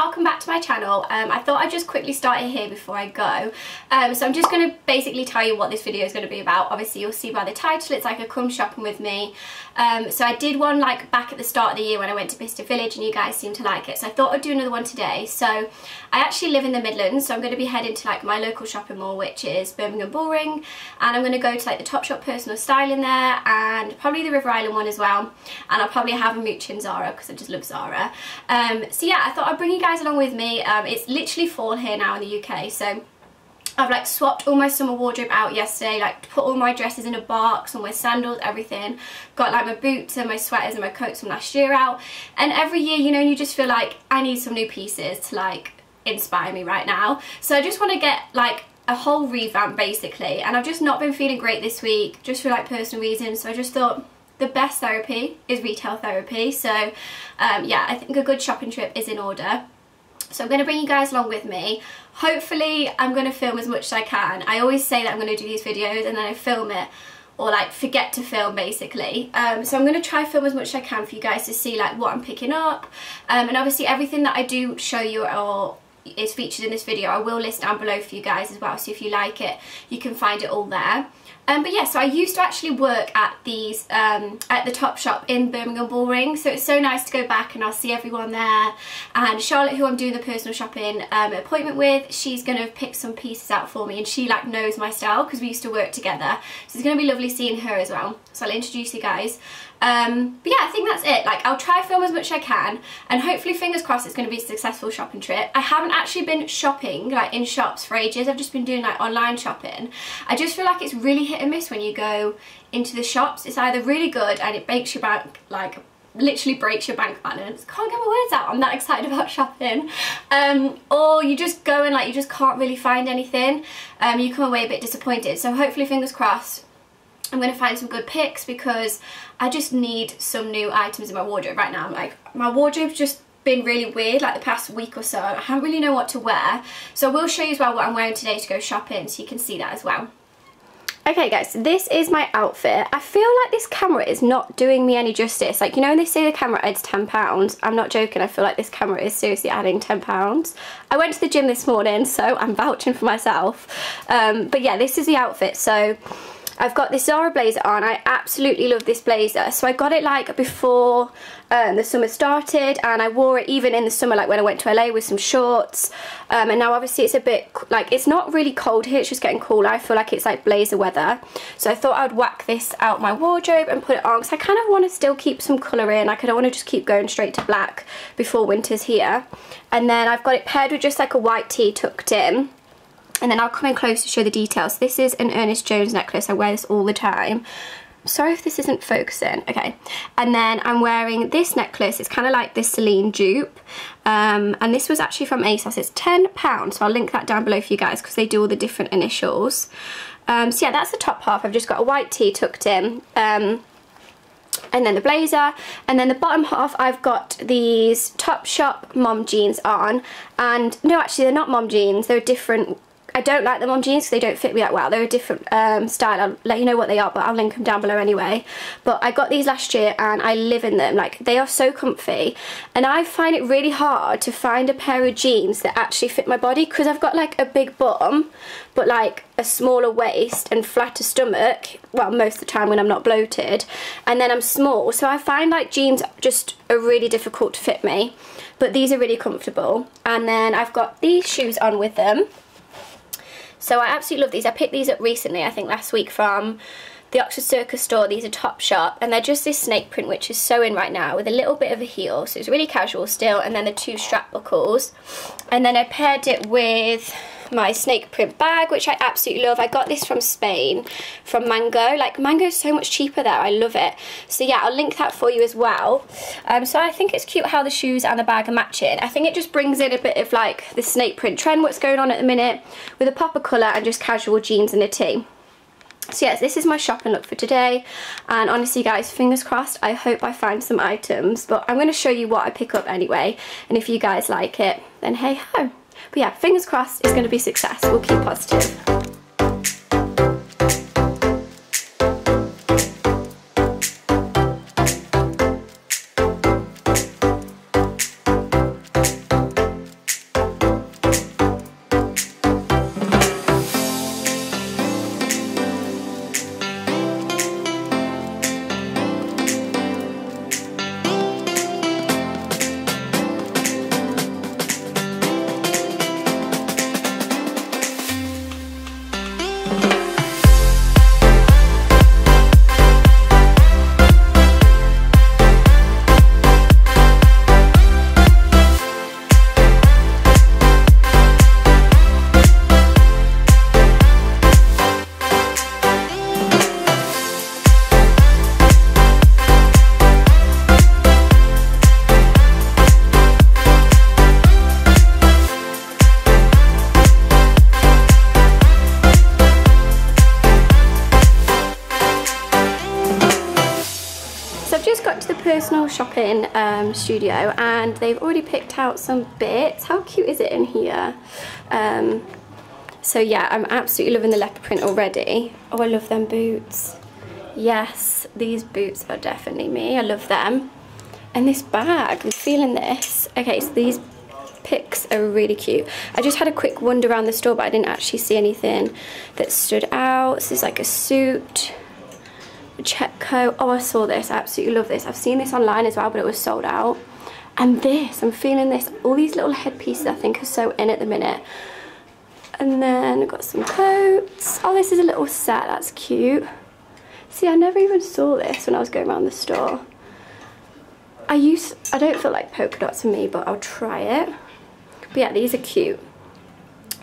welcome back to my channel. Um, I thought I'd just quickly start it here before I go. Um, so I'm just going to basically tell you what this video is going to be about. Obviously you'll see by the title it's like a come shopping with me. Um, so I did one like back at the start of the year when I went to Bicester Village and you guys seemed to like it. So I thought I'd do another one today. So I actually live in the Midlands so I'm going to be heading to like my local shopping mall which is Birmingham Bullring and I'm going to go to like the Topshop Personal Style in there and probably the River Island one as well and I'll probably have a mooch in Zara because I just love Zara. Um, so yeah I thought I'd bring you guys along with me. Um, it's literally fall here now in the UK so I've like swapped all my summer wardrobe out yesterday, like put all my dresses in a box, all my sandals, everything. Got like my boots and my sweaters and my coats from last year out. And every year, you know, you just feel like I need some new pieces to like inspire me right now. So I just want to get like a whole revamp basically. And I've just not been feeling great this week, just for like personal reasons. So I just thought the best therapy is retail therapy. So um, yeah, I think a good shopping trip is in order. So I'm going to bring you guys along with me. Hopefully I'm going to film as much as I can. I always say that I'm going to do these videos and then I film it or like forget to film basically. Um, so I'm going to try film as much as I can for you guys to see like what I'm picking up. Um, and obviously everything that I do show you or is featured in this video I will list down below for you guys as well so if you like it you can find it all there. Um, but yeah, so I used to actually work at these um, at the Top Shop in Birmingham Bullring, so it's so nice to go back and I'll see everyone there. And Charlotte, who I'm doing the personal shopping um, appointment with, she's going to pick some pieces out for me, and she like knows my style because we used to work together. So it's going to be lovely seeing her as well. So I'll introduce you guys. Um, but yeah, I think that's it. Like, I'll try film as much as I can, and hopefully, fingers crossed, it's going to be a successful shopping trip. I haven't actually been shopping, like, in shops for ages. I've just been doing, like, online shopping. I just feel like it's really hit and miss when you go into the shops. It's either really good and it breaks your bank, like, literally breaks your bank balance. Can't get my words out, I'm that excited about shopping. Um, or you just go and, like, you just can't really find anything. Um, you come away a bit disappointed. So hopefully, fingers crossed, I'm going to find some good picks because I just need some new items in my wardrobe right now. Like, my wardrobe's just been really weird like the past week or so. I don't really know what to wear. So I will show you as well what I'm wearing today to go shopping so you can see that as well. Okay guys, so this is my outfit. I feel like this camera is not doing me any justice. Like, you know when they say the camera adds £10? I'm not joking, I feel like this camera is seriously adding £10. I went to the gym this morning, so I'm vouching for myself. Um, but yeah, this is the outfit. So I've got this Zara blazer on. I absolutely love this blazer. So I got it like before um, the summer started and I wore it even in the summer like when I went to LA with some shorts. Um, and now obviously it's a bit, like it's not really cold here, it's just getting cooler. I feel like it's like blazer weather. So I thought I'd whack this out my wardrobe and put it on because I kind of want to still keep some colour in. I don't want to just keep going straight to black before winter's here. And then I've got it paired with just like a white tee tucked in and then I'll come in close to show the details. This is an Ernest Jones necklace. I wear this all the time. Sorry if this isn't focusing. Okay. And then I'm wearing this necklace. It's kind of like this Celine dupe. Um, and this was actually from ASOS. It's £10. So I'll link that down below for you guys because they do all the different initials. Um, so yeah, that's the top half. I've just got a white tee tucked in. Um, and then the blazer and then the bottom half I've got these Topshop mom jeans on and no actually they're not mom jeans they're different I don't like them on jeans because they don't fit me that well. They're a different um, style. I'll let you know what they are, but I'll link them down below anyway. But I got these last year and I live in them. Like, they are so comfy. And I find it really hard to find a pair of jeans that actually fit my body because I've got, like, a big bottom, but, like, a smaller waist and flatter stomach. Well, most of the time when I'm not bloated. And then I'm small. So I find, like, jeans just are really difficult to fit me. But these are really comfortable. And then I've got these shoes on with them. So I absolutely love these. I picked these up recently, I think last week from the Oxford Circus store. These are Topshop and they're just this snake print which is so in right now with a little bit of a heel. So it's really casual still and then the two strap buckles. And then I paired it with my snake print bag, which I absolutely love. I got this from Spain, from Mango. Like, Mango is so much cheaper there. I love it. So, yeah, I'll link that for you as well. Um, so, I think it's cute how the shoes and the bag are matching. I think it just brings in a bit of, like, the snake print trend, what's going on at the minute, with a pop of colour and just casual jeans and a tee. So yes, this is my shopping look for today and honestly guys, fingers crossed, I hope I find some items but I'm going to show you what I pick up anyway and if you guys like it then hey ho. But yeah, fingers crossed it's going to be success. We'll keep positive. And they've already picked out some bits. How cute is it in here? Um, so yeah, I'm absolutely loving the leopard print already. Oh, I love them boots. Yes, these boots are definitely me. I love them. And this bag, I'm feeling this. Okay, so these picks are really cute. I just had a quick wander around the store, but I didn't actually see anything that stood out. This is like a suit, a check coat. Oh, I saw this. I absolutely love this. I've seen this online as well, but it was sold out. And this, I'm feeling this. All these little headpieces I think are so in at the minute. And then I've got some coats. Oh, this is a little set. That's cute. See, I never even saw this when I was going around the store. I use, I don't feel like polka dots for me, but I'll try it. But yeah, these are cute.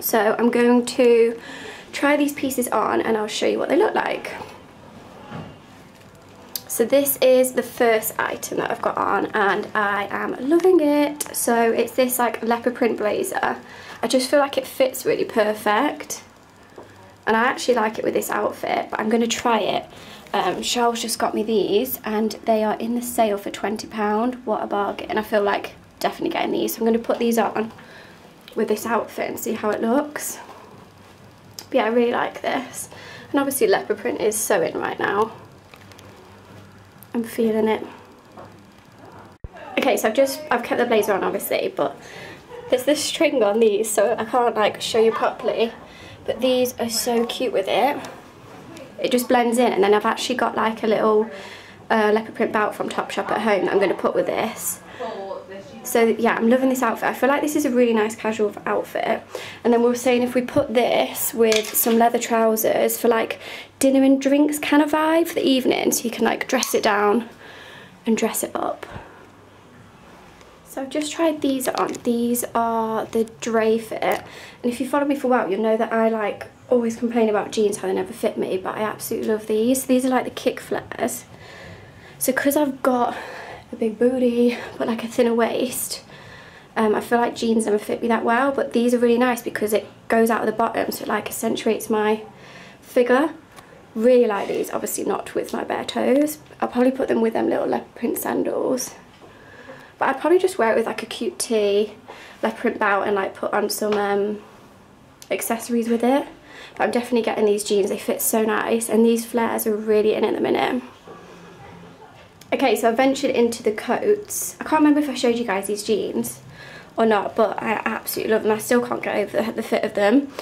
So I'm going to try these pieces on and I'll show you what they look like. So this is the first item that I've got on and I am loving it. So it's this like leopard print blazer. I just feel like it fits really perfect. And I actually like it with this outfit, but I'm going to try it um, Charles just got me these and they are in the sale for £20. What a bargain. And I feel like definitely getting these. So I'm going to put these on with this outfit and see how it looks. But yeah, I really like this. And obviously leopard print is so in right now. I'm feeling it. Okay, so I've just, I've kept the blazer on obviously, but there's this string on these so I can't like show you properly. But these are so cute with it it just blends in and then I've actually got like a little uh, leopard print belt from Topshop at home that I'm going to put with this. So yeah, I'm loving this outfit. I feel like this is a really nice casual outfit. And then we were saying if we put this with some leather trousers for like dinner and drinks kind of vibe for the evening, so you can like dress it down and dress it up. So I've just tried these on. These are the Dree Fit. And if you follow me for a while, you'll know that I like always complain about jeans how they never fit me, but I absolutely love these. These are like the kick flares. So because I've got a big booty, but like a thinner waist, um, I feel like jeans never fit me that well, but these are really nice because it goes out of the bottom, so it like accentuates my figure. Really like these, obviously not with my bare toes. I'll probably put them with them little leopard print sandals. But I'd probably just wear it with like a cute tee, leopard print belt and like put on some um, accessories with it. But I'm definitely getting these jeans, they fit so nice and these flares are really in at the minute. Okay, so I ventured into the coats. I can't remember if I showed you guys these jeans or not, but I absolutely love them. I still can't get over the, fit of them.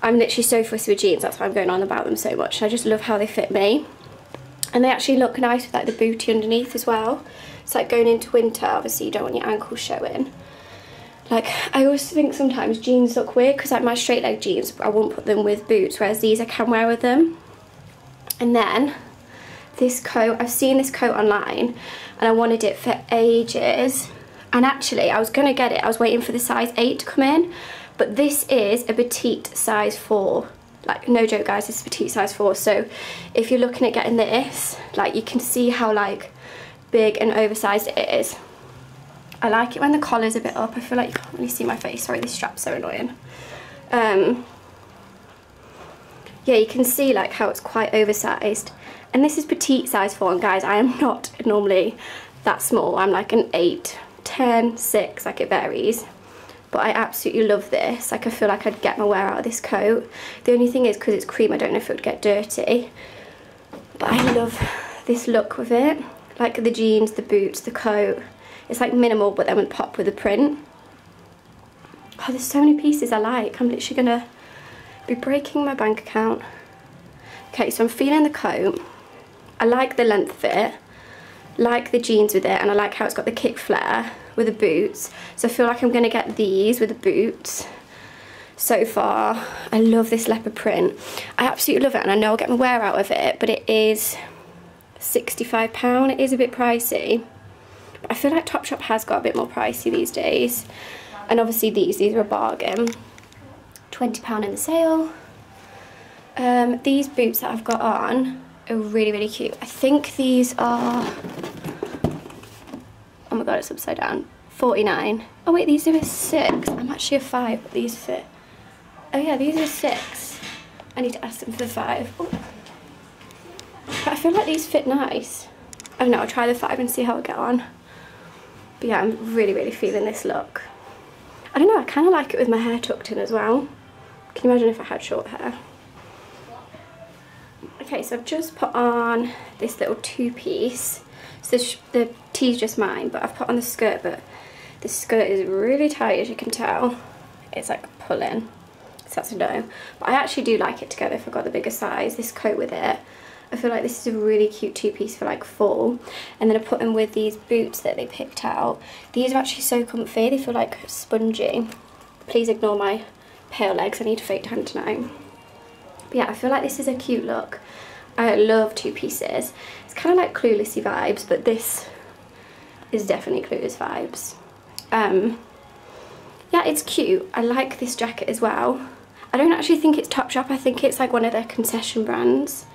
I'm literally so fussy with jeans, that's why I'm going on about them so much. I just love how they fit me. And they actually look nice with like the booty underneath as well. It's like going into winter, obviously you don't want your ankles showing. Like, I always think sometimes jeans look weird because like my straight leg jeans, I won't put them with boots, whereas these I can wear with them. And then this coat, I've seen this coat online and I wanted it for ages. And actually, I was going to get it. I was waiting for the size 8 to come in. But this is a petite size 4. Like, no joke, guys, it's petite size 4. So, if you're looking at getting this, like, you can see how, like, big and oversized it is. I like it when the collar's a bit up. I feel like you can't really see my face. Sorry, this strap's so annoying. Um, yeah, you can see like how it's quite oversized. And this is petite size 4, and guys, I am not normally that small. I'm like an 8, 10, 6, like it varies. But I absolutely love this. Like I feel like I'd get my wear out of this coat. The only thing is because it's cream, I don't know if it would get dirty. But I love this look with it. Like the jeans, the boots, the coat. It's like minimal, but then would pop with a print. Oh, there's so many pieces I like. I'm literally gonna be breaking my bank account. Okay, so I'm feeling the coat. I like the length of it, like the jeans with it, and I like how it's got the kick flare with the boots. So I feel like I'm gonna get these with the boots so far. I love this leopard print. I absolutely love it, and I know I'll get my wear out of it, but it is £65. It is a bit pricey. I feel like Topshop has got a bit more pricey these days. And obviously these, these are a bargain. £20 in the sale. Um, these boots that I've got on are really, really cute. I think these are... Oh my god, it's upside down. 49 Oh wait, these are a 6. I'm actually a 5, but these fit. Oh yeah, these are 6. I need to ask them for the 5. Oh. But I feel like these fit nice. I don't know, I'll try the 5 and see how I get on. But yeah, I'm really, really feeling this look. I don't know, I kind of like it with my hair tucked in as well. Can you imagine if I had short hair? Okay, so I've just put on this little two-piece. So the tee's just mine, but I've put on the skirt, but the skirt is really tight, as you can tell. It's like pulling, so that's a no. But I actually do like it together if I got the bigger size, this coat with it. I feel like this is a really cute two-piece for like fall. And then I put them with these boots that they picked out. These are actually so comfy, they feel like spongy. Please ignore my pale legs, I need to fake tan tonight. But yeah, I feel like this is a cute look. I love two pieces. It's kind of like Cluelessy vibes, but this is definitely Clueless vibes. Um, yeah, it's cute. I like this jacket as well. I don't actually think it's Topshop. I think it's like one of their concession brands.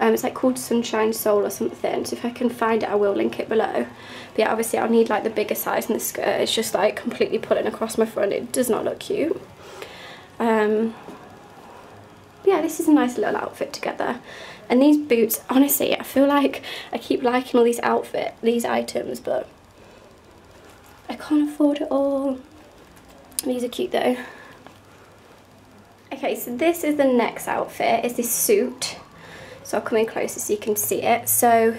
Um, it's like called Sunshine Soul or something. So if I can find it, I will link it below. But yeah, obviously I'll need like the bigger size in the skirt. It's just like completely pulling across my front. It does not look cute. Um, yeah, this is a nice little outfit together. And these boots, honestly, I feel like I keep liking all these outfit, these items, but I can't afford it all. These are cute though. Okay, so this is the next outfit, is this suit. So I'll come in closer so you can see it. So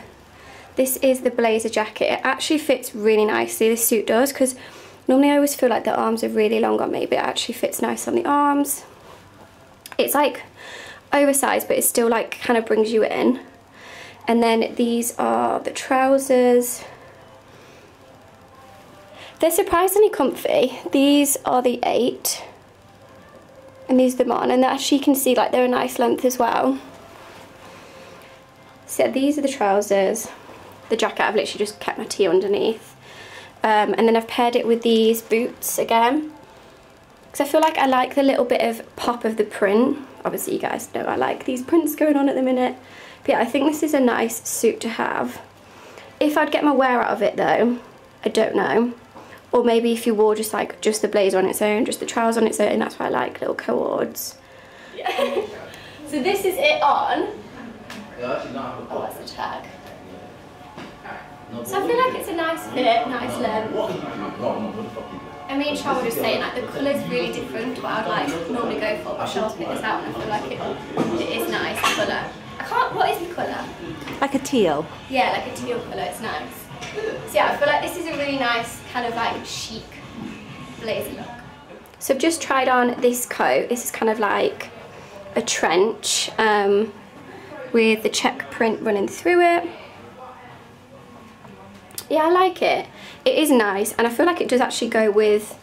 this is the blazer jacket. It actually fits really nicely, this suit does, because normally I always feel like the arms are really long on me, but it actually fits nice on the arms. It's like oversized, but it still like kind of brings you in. And then these are the trousers. They're surprisingly comfy. These are the eight. And these are the mon. And as you can see, like they're a nice length as well. So these are the trousers. The jacket I've literally just kept my tee underneath. Um, and then I've paired it with these boots again. Because I feel like I like the little bit of pop of the print obviously you guys know I like these prints going on at the minute. But yeah, I think this is a nice suit to have. If I'd get my wear out of it though, I don't know. Or maybe if you wore just like just the blazer on its own, just the trousers on its own, that's why I like little cords. Yeah. so this is it on. Oh, that's the tag. So I feel like it's a nice fit, nice length. And me and Charles were just saying like the colour's really different to what I'd like normally go for, but Charles picked this out and I feel like it, it is nice, the colour. I can't, what is the colour? Like a teal. Yeah, like a teal colour, it's nice. So yeah, I feel like this is a really nice kind of like chic blazer look. So I've just tried on this coat. This is kind of like a trench um, with the check print running through it yeah, I like it. It is nice, and I feel like it does actually go with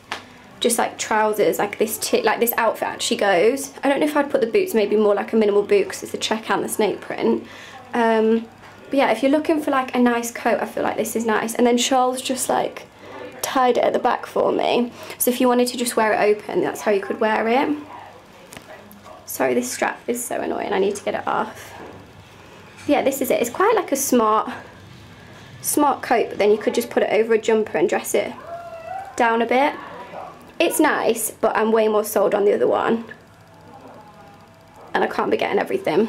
just like trousers, like this like this outfit actually goes. I don't know if I'd put the boots maybe more like a minimal boot because it's the check and the snake print. Um, but yeah, if you're looking for like a nice coat, I feel like this is nice. And then Charles just like tied it at the back for me. So if you wanted to just wear it open, that's how you could wear it. Sorry, this strap is so annoying. I need to get it off. yeah, this is it. It's quite like a smart smart coat, but then you could just put it over a jumper and dress it down a bit. It's nice, but I'm way more sold on the other one. And I can't be getting everything.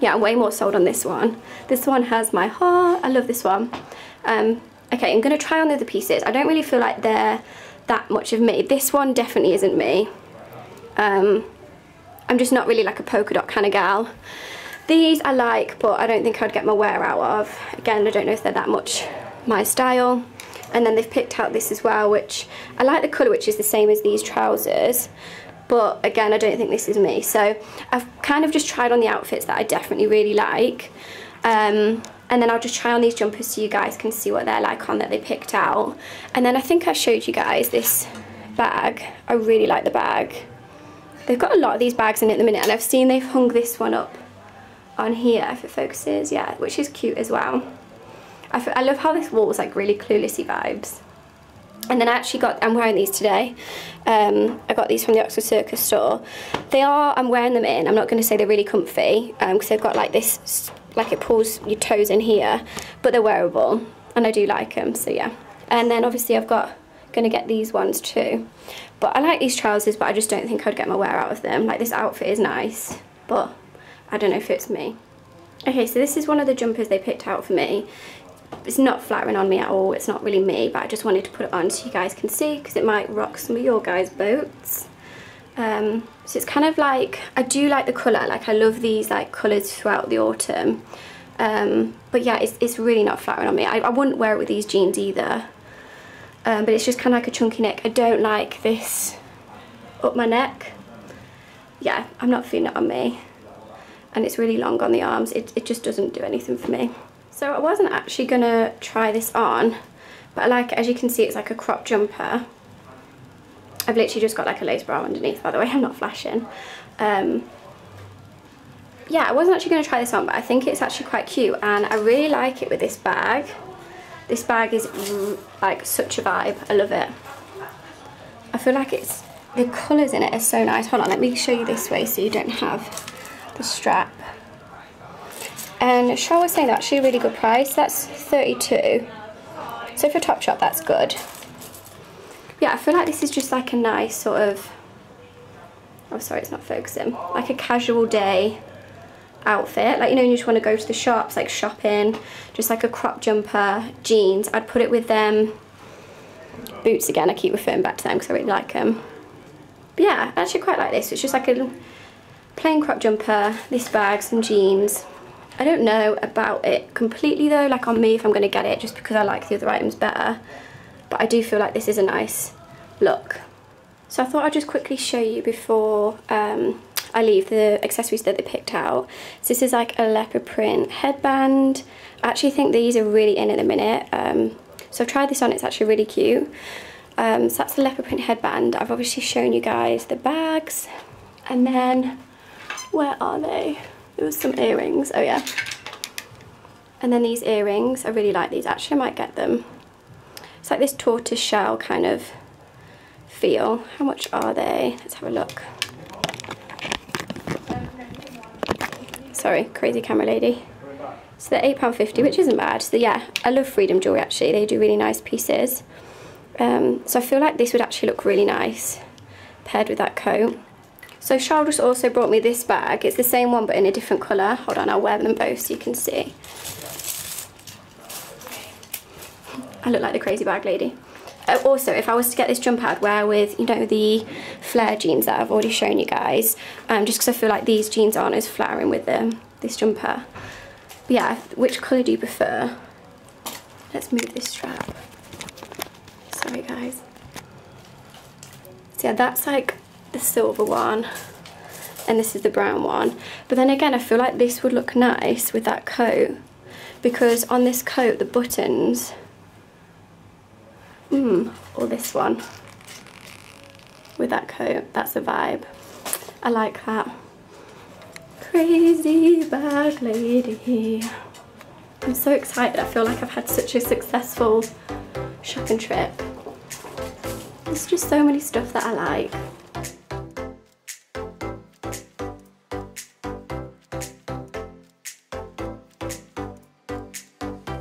Yeah, I'm way more sold on this one. This one has my heart. I love this one. Um, okay, I'm going to try on the other pieces. I don't really feel like they're that much of me. This one definitely isn't me. Um, I'm just not really like a polka dot kind of gal. These I like, but I don't think I'd get my wear out of. Again, I don't know if they're that much my style. And then they've picked out this as well, which I like the colour, which is the same as these trousers. But again, I don't think this is me. So I've kind of just tried on the outfits that I definitely really like. Um, and then I'll just try on these jumpers so you guys can see what they're like on that they picked out. And then I think I showed you guys this bag. I really like the bag. They've got a lot of these bags in at the minute and I've seen they've hung this one up on here if it focuses, yeah, which is cute as well. I, I love how this wall is like really cluelessy vibes. And then I actually got, I'm wearing these today. Um, I got these from the Oxford Circus store. They are, I'm wearing them in. I'm not going to say they're really comfy because um, they've got like this, like it pulls your toes in here, but they're wearable and I do like them, so yeah. And then obviously I've got, going to get these ones too. But I like these trousers, but I just don't think I'd get my wear out of them. Like this outfit is nice, but I don't know if it's me. Okay, so this is one of the jumpers they picked out for me. it's not flattering on me at all. It's not really me, but I just wanted to put it on so you guys can see because it might rock some of your guys' boats. Um, so it's kind of like, I do like the colour, like I love these like colours throughout the autumn. Um, but yeah, it's, it's really not flattering on me. I, I wouldn't wear it with these jeans either. Um, but it's just kind of like a chunky neck. I don't like this up my neck. Yeah, I'm not feeling it on me. And it's really long on the arms. It, it just doesn't do anything for me. So I wasn't actually going to try this on. But I like, as you can see, it's like a crop jumper. I've literally just got like a lace bra underneath, by the way. I'm not flashing. Um, yeah, I wasn't actually going to try this on, but I think it's actually quite cute. And I really like it with this bag. This bag is like such a vibe. I love it. I feel like it's, the colours in it are so nice. Hold on, let me show you this way so you don't have the strap. And Shaw was saying that's actually a really good price. That's 32 So for Topshop, that's good. Yeah, I feel like this is just like a nice sort of, oh sorry, it's not focusing, like a casual day outfit. Like, you know, you just want to go to the shops, like shopping, just like a crop jumper, jeans. I'd put it with them. Boots again, I keep referring back to them because I really like them. But yeah, I actually quite like this. It's just like a plain crop jumper, this bag, some jeans. I don't know about it completely though, like on me if I'm going to get it, just because I like the other items better. But I do feel like this is a nice look. So I thought I'd just quickly show you before um, I leave the accessories that they picked out. So this is like a leopard print headband. I actually think these are really in at the minute. Um, so I've tried this on, it's actually really cute. Um, so that's the leopard print headband. I've obviously shown you guys the bags. And then, where are they? There was some earrings, oh yeah. And then these earrings, I really like these. Actually, I might get them. It's like this tortoise shell kind of feel. How much are they? Let's have a look. Sorry, crazy camera lady. So they're £8.50, which isn't bad. So yeah, I love Freedom Jewelry actually. They do really nice pieces. Um, so I feel like this would actually look really nice paired with that coat. So Charles also brought me this bag. It's the same one but in a different colour. Hold on, I'll wear them both so you can see. I look like the crazy bag lady. Uh, also, if I was to get this jumper, I'd wear with, you know, the flare jeans that I've already shown you guys. Um, just because I feel like these jeans aren't as flattering with them, this jumper. But yeah, which colour do you prefer? Let's move this strap. Sorry, guys. So yeah, that's like the silver one. And this is the brown one. But then again, I feel like this would look nice with that coat. Because on this coat, the buttons Mmm, or this one with that coat. That's a vibe. I like that. Crazy bag lady. I'm so excited. I feel like I've had such a successful shopping trip. There's just so many stuff that I like.